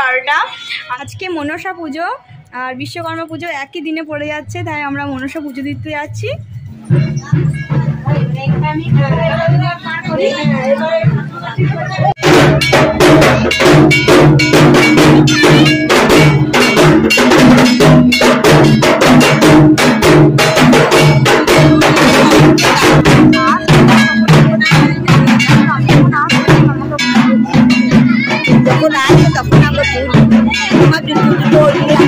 বারোটা। আজকে মনসা পুজো আর বিশ্বকর্মা পুজো একই দিনে পড়ে যাচ্ছে, তাই আমরা মনসা পুজো দিতে যাচ্ছি। যখন আসবে তখন আমরা বলব আমার দুটো দুটো লাগিয়ে গেছে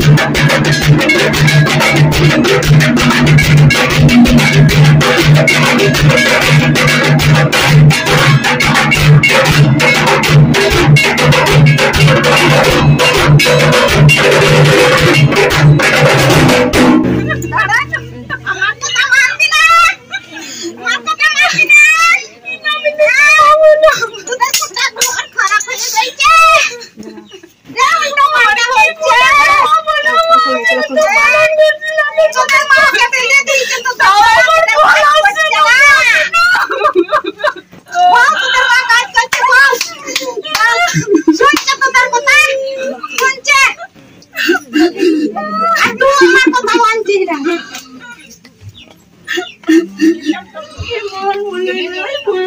Thank you.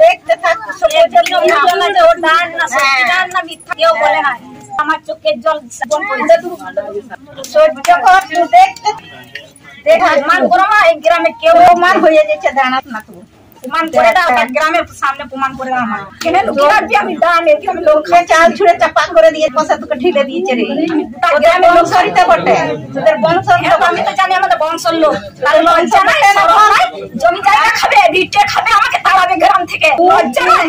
দেখতে থাক আমার চোখের জল সহ্য কর তুই দেখতে দেখ মার করো মা এই গ্রামে কেউ মার হয়ে যাচ্ছে দাঁড়াত না। তুই প্রমাণ করে দাও এক গ্রামের সামনে প্রমাণ করে দাও আমার কেন? লুকিয়ে রাখবি আমি ডান এই গ্রামে লোক চাল ছুঁড়ে চাপা করে দিয়ে পয়সা তোকে ঠেলে দিয়েছে রে। তোদের বংশরিতে বটে। তোদের বংশ আমি তো জানি আমাদের বংশর লোক। তার লজ্জা নাই? জমি জায়গা খাবে ভিটে খাবে আমাকে তাড়াবে গ্রাম থেকে। লজ্জা নাই?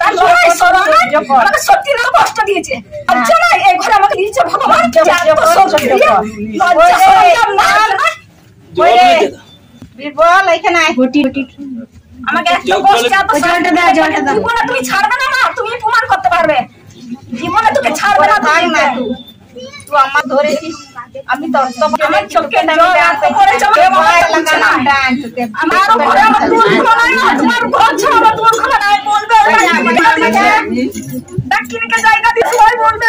তার লড়াই সরম নাই? আমাকে সত্যি না কষ্ট দিয়েছে। লজ্জা নাই? এই ঘরে আমাকে দিয়েছে ভগবান। লজ্জা এখানে আয়। আমাকে একটা বসতে এত জলটা দাও জলটা দাও। জীবনে তুমি ছাড়বে না না তুমি প্রমাণ করতে পারবে। জীবনে তোকে ছাড়বে না ভাই না তুই। তুই আমার ধরেছিস আমি তো আমার চোখে জল এত করে চোখে ভয় লাগা না। আমার ঘরে আমার দুয়ার নাই না তোমার ঘর ছাড়া আমার দুয়ার নাই বলবে ডাক্তারকে জায়গা দিয়ে সবাই বলবে।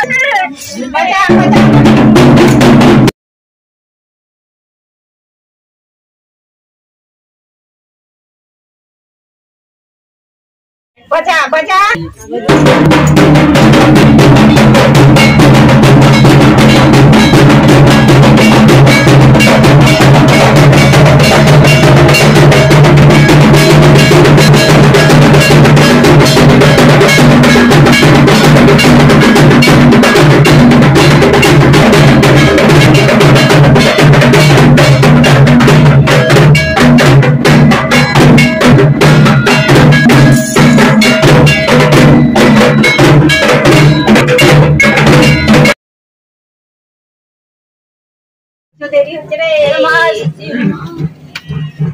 बजा बजा। তো দেরি হচ্ছে রে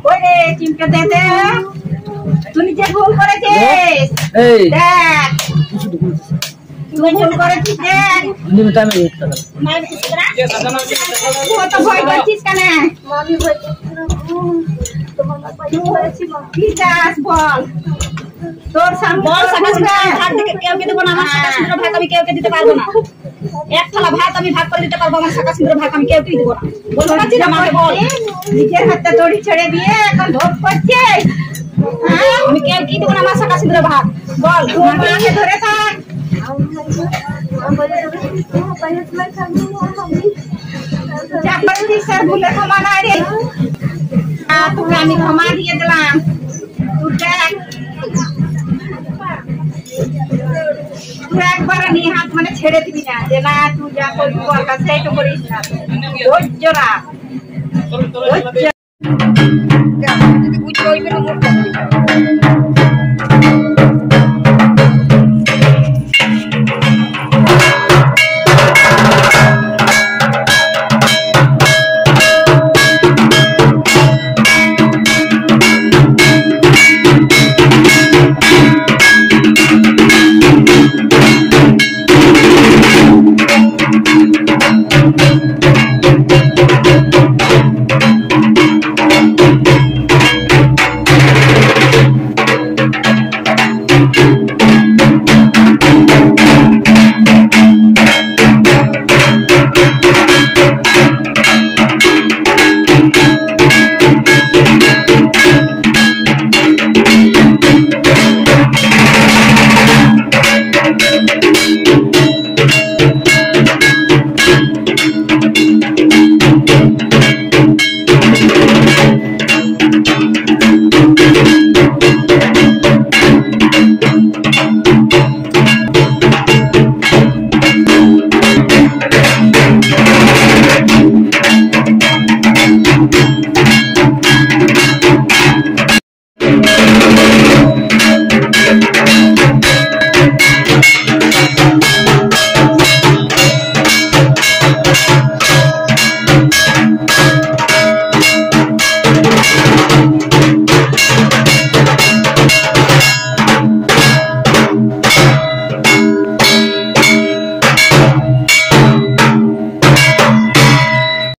ওই রে চিমটা দে দে তুই নিজে ভুল করেছিস দেখ তুই ভুল করেছিস দেখ নিম টাইমে রেট করা তুই তো ভয় করছিস কেন কি চাস বল তোর সামনে বল সাকা সিন্ধুর ভাগ থেকে কেউ কে দেবো না আমার সাকা সিন্ধুর ভাগ আমি কেউ কে দিতে পারব না এক থালা ভাত আমি ভাগ করে দিতে পারব আমার সাকা সিন্ধুর ভাগ আমি কেউ কে দেবো না। বলতে পারছিস আমাকে বল। নিজের হাতে দড়ি ছেড়ে দিয়ে এখন ধোপ করছে। হ্যাঁ? আমি কেউ কি দেবো না আমার সাকা সিন্ধুর ভাগ। বল। তোমার মাকে ধরে থাক। যা করছিস স্যার ভুলে ক্ষমা নাই রে। আহ, তোকে আমি ক্ষমা দিয়ে দিলাম। তুই দেখ। তুই একবার নিয়ে হাত মানে ছেড়ে দিবি না। যে না, তুই যা করবি ওর কাছে তো করিস না। ধৈর্য রাখ ধৈর্য